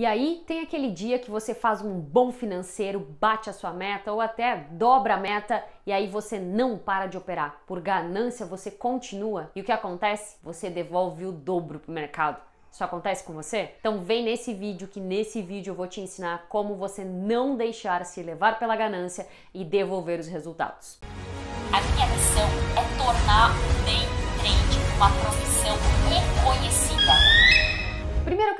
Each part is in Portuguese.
E aí tem aquele dia que você faz um bom financeiro, bate a sua meta ou até dobra a meta e aí você não para de operar. Por ganância você continua e o que acontece? Você devolve o dobro pro mercado. Isso acontece com você? Então vem nesse vídeo que nesse vídeo eu vou te ensinar como você não deixar se levar pela ganância e devolver os resultados. A minha missão é tornar o day trade uma profissão reconhecida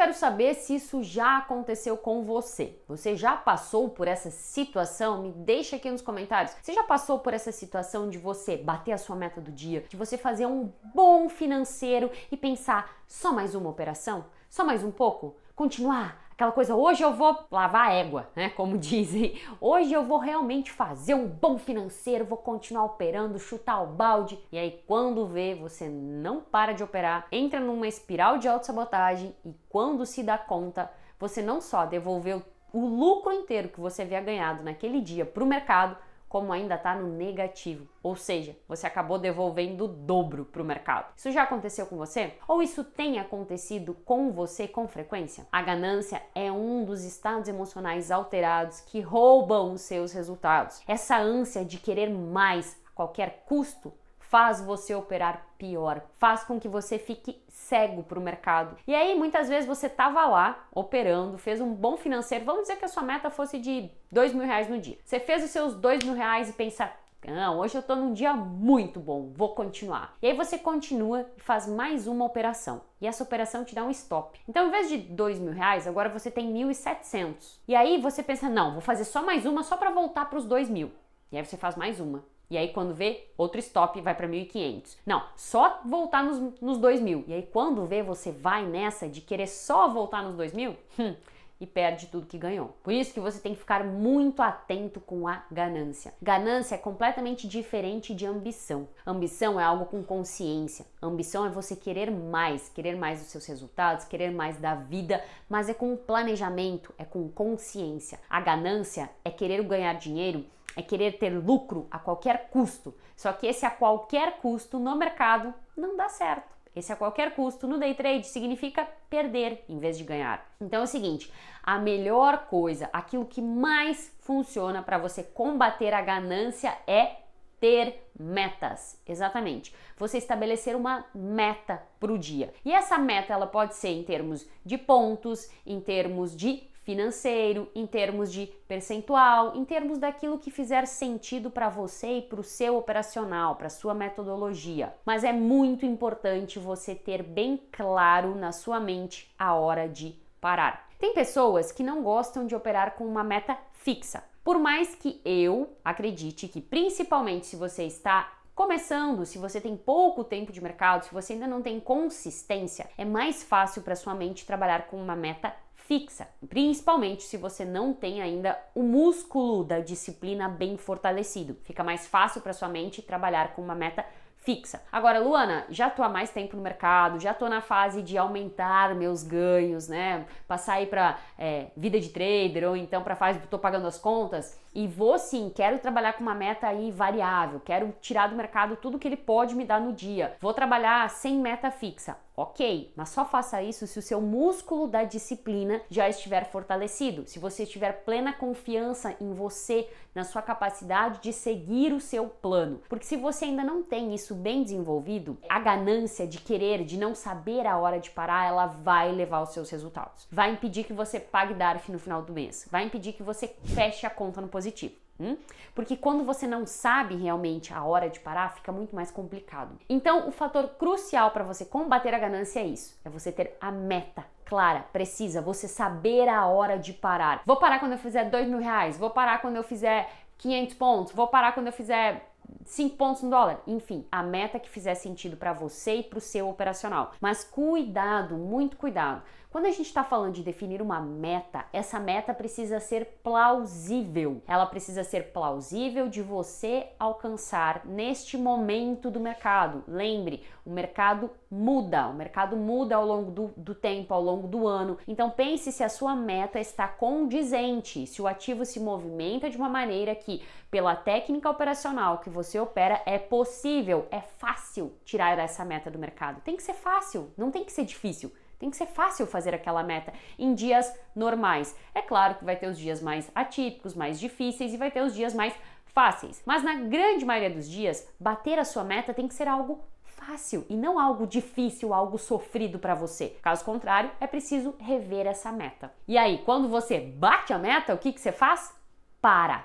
quero saber se isso já aconteceu com você. Você já passou por essa situação? Me deixa aqui nos comentários. Você já passou por essa situação de você bater a sua meta do dia, de você fazer um bom financeiro e pensar só mais uma operação? Só mais um pouco? Continuar aquela coisa, hoje eu vou lavar a égua, né? Como dizem. Hoje eu vou realmente fazer um bom financeiro, vou continuar operando, chutar o balde. E aí, quando vê, você não para de operar, entra numa espiral de autossabotagem e quando se dá conta, você não só devolveu o lucro inteiro que você havia ganhado naquele dia para o mercado, como ainda está no negativo. Ou seja, você acabou devolvendo o dobro para o mercado. Isso já aconteceu com você? Ou isso tem acontecido com você com frequência? A ganância é um dos estados emocionais alterados que roubam os seus resultados. Essa ânsia de querer mais a qualquer custo faz você operar pior, faz com que você fique cego para o mercado. E aí, muitas vezes você estava lá operando, fez um bom financeiro, vamos dizer que a sua meta fosse de dois mil reais no dia. Você fez os seus dois mil reais e pensa, não, hoje eu estou num dia muito bom, vou continuar. E aí você continua e faz mais uma operação. E essa operação te dá um stop. Então, em vez de dois mil reais, agora você tem mil e setecentos. E aí você pensa, não, vou fazer só mais uma só para voltar para os dois mil. E aí você faz mais uma. E aí, quando vê, outro stop vai para 1.500. Não, só voltar nos, nos 2.000. E aí, quando vê, você vai nessa de querer só voltar nos 2.000 hum, e perde tudo que ganhou. Por isso que você tem que ficar muito atento com a ganância. Ganância é completamente diferente de ambição. Ambição é algo com consciência. Ambição é você querer mais, querer mais dos seus resultados, querer mais da vida, mas é com planejamento, é com consciência. A ganância é querer ganhar dinheiro é querer ter lucro a qualquer custo. Só que esse a qualquer custo no mercado não dá certo. Esse a qualquer custo no day trade significa perder em vez de ganhar. Então é o seguinte, a melhor coisa, aquilo que mais funciona para você combater a ganância é ter metas. Exatamente. Você estabelecer uma meta para o dia. E essa meta ela pode ser em termos de pontos, em termos de financeiro, em termos de percentual, em termos daquilo que fizer sentido para você e para o seu operacional, para sua metodologia. Mas é muito importante você ter bem claro na sua mente a hora de parar. Tem pessoas que não gostam de operar com uma meta fixa. Por mais que eu acredite que, principalmente se você está começando, se você tem pouco tempo de mercado, se você ainda não tem consistência, é mais fácil para sua mente trabalhar com uma meta fixa, principalmente se você não tem ainda o músculo da disciplina bem fortalecido. Fica mais fácil para sua mente trabalhar com uma meta fixa. Agora, Luana, já tô há mais tempo no mercado, já tô na fase de aumentar meus ganhos, né? Passar aí para é, vida de trader ou então para fase de tô pagando as contas. E vou sim, quero trabalhar com uma meta aí variável, quero tirar do mercado tudo que ele pode me dar no dia. Vou trabalhar sem meta fixa. Ok, mas só faça isso se o seu músculo da disciplina já estiver fortalecido, se você tiver plena confiança em você, na sua capacidade de seguir o seu plano. Porque se você ainda não tem isso bem desenvolvido, a ganância de querer, de não saber a hora de parar, ela vai levar os seus resultados. Vai impedir que você pague DARF no final do mês, vai impedir que você feche a conta no positivo. Hum? Porque quando você não sabe realmente a hora de parar, fica muito mais complicado. Então, o fator crucial para você combater a ganância é isso: é você ter a meta clara, precisa, você saber a hora de parar. Vou parar quando eu fizer dois mil reais, vou parar quando eu fizer 500 pontos, vou parar quando eu fizer 5 pontos no dólar, enfim, a meta que fizer sentido para você e para o seu operacional. Mas cuidado, muito cuidado. Quando a gente está falando de definir uma meta, essa meta precisa ser plausível. Ela precisa ser plausível de você alcançar neste momento do mercado. Lembre, o mercado muda, o mercado muda ao longo do, do tempo, ao longo do ano. Então pense se a sua meta está condizente, se o ativo se movimenta de uma maneira que, pela técnica operacional que você opera, é possível, é fácil tirar essa meta do mercado. Tem que ser fácil, não tem que ser difícil. Tem que ser fácil fazer aquela meta em dias normais. É claro que vai ter os dias mais atípicos, mais difíceis e vai ter os dias mais fáceis. Mas na grande maioria dos dias, bater a sua meta tem que ser algo fácil e não algo difícil, algo sofrido para você. Caso contrário, é preciso rever essa meta. E aí, quando você bate a meta, o que, que você faz? Para.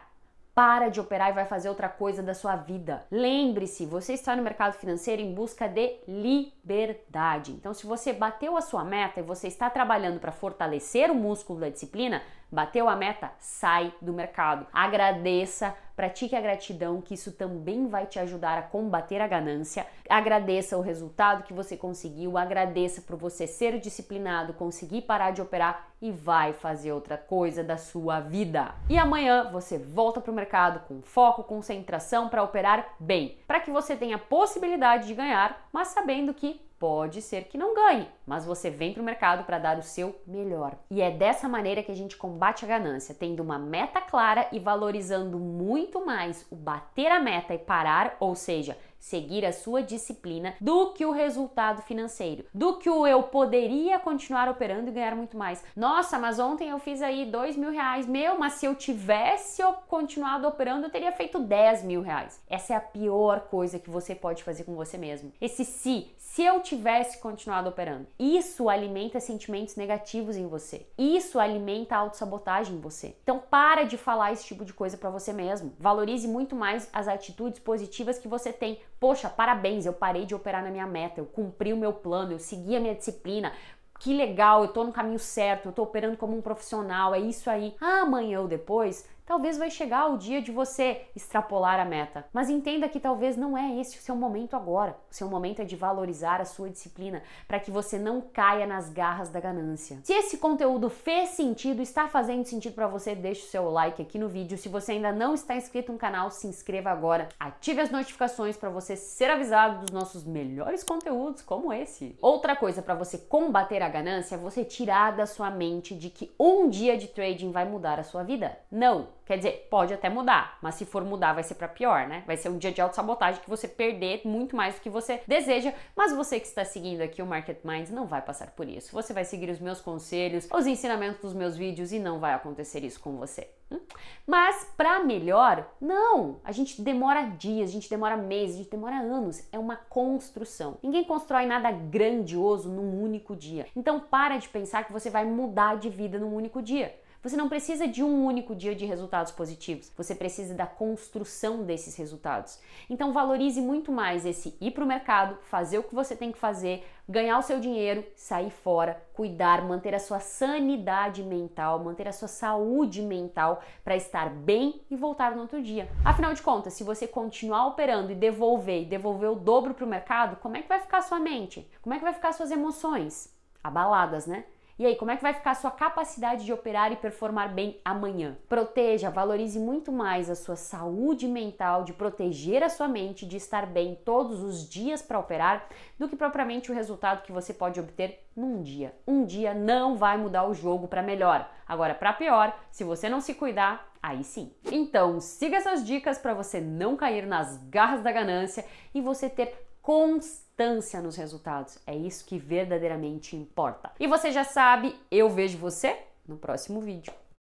Para de operar e vai fazer outra coisa da sua vida. Lembre-se, você está no mercado financeiro em busca de liberdade. Então, se você bateu a sua meta e você está trabalhando para fortalecer o músculo da disciplina, bateu a meta, sai do mercado. Agradeça Pratique a gratidão, que isso também vai te ajudar a combater a ganância. Agradeça o resultado que você conseguiu, agradeça por você ser disciplinado, conseguir parar de operar e vai fazer outra coisa da sua vida. E amanhã você volta para o mercado com foco, concentração para operar bem, para que você tenha possibilidade de ganhar, mas sabendo que pode ser que não ganhe, mas você vem para o mercado para dar o seu melhor. E é dessa maneira que a gente combate a ganância, tendo uma meta clara e valorizando muito mais o bater a meta e parar, ou seja, seguir a sua disciplina do que o resultado financeiro, do que o eu poderia continuar operando e ganhar muito mais. Nossa, mas ontem eu fiz aí dois mil reais, meu, mas se eu tivesse continuado operando, eu teria feito 10 mil reais. Essa é a pior coisa que você pode fazer com você mesmo. Esse se, se eu tivesse continuado operando. Isso alimenta sentimentos negativos em você. Isso alimenta a autossabotagem em você. Então para de falar esse tipo de coisa para você mesmo. Valorize muito mais as atitudes positivas que você tem Poxa, parabéns, eu parei de operar na minha meta, eu cumpri o meu plano, eu segui a minha disciplina. Que legal, eu tô no caminho certo, eu tô operando como um profissional, é isso aí. amanhã ou depois Talvez vai chegar o dia de você extrapolar a meta, mas entenda que talvez não é esse o seu momento agora. O seu momento é de valorizar a sua disciplina para que você não caia nas garras da ganância. Se esse conteúdo fez sentido, está fazendo sentido para você, deixe o seu like aqui no vídeo. Se você ainda não está inscrito no canal, se inscreva agora. Ative as notificações para você ser avisado dos nossos melhores conteúdos como esse. Outra coisa para você combater a ganância é você tirar da sua mente de que um dia de trading vai mudar a sua vida. Não, Quer dizer, pode até mudar, mas se for mudar vai ser para pior, né? Vai ser um dia de autossabotagem que você perder muito mais do que você deseja, mas você que está seguindo aqui o Market Minds não vai passar por isso. Você vai seguir os meus conselhos, os ensinamentos dos meus vídeos e não vai acontecer isso com você. Hum? Mas para melhor, não. A gente demora dias, a gente demora meses, a gente demora anos. É uma construção. Ninguém constrói nada grandioso num único dia. Então para de pensar que você vai mudar de vida num único dia. Você não precisa de um único dia de resultados positivos, você precisa da construção desses resultados. Então valorize muito mais esse ir para o mercado, fazer o que você tem que fazer, ganhar o seu dinheiro, sair fora, cuidar, manter a sua sanidade mental, manter a sua saúde mental para estar bem e voltar no outro dia. Afinal de contas, se você continuar operando e devolver e devolver o dobro para o mercado, como é que vai ficar a sua mente? Como é que vai ficar suas emoções? Abaladas, né? E aí, como é que vai ficar a sua capacidade de operar e performar bem amanhã? Proteja, valorize muito mais a sua saúde mental, de proteger a sua mente, de estar bem todos os dias para operar, do que propriamente o resultado que você pode obter num dia. Um dia não vai mudar o jogo para melhor. Agora, para pior, se você não se cuidar, aí sim. Então, siga essas dicas para você não cair nas garras da ganância e você ter constância nos resultados. É isso que verdadeiramente importa. E você já sabe, eu vejo você no próximo vídeo.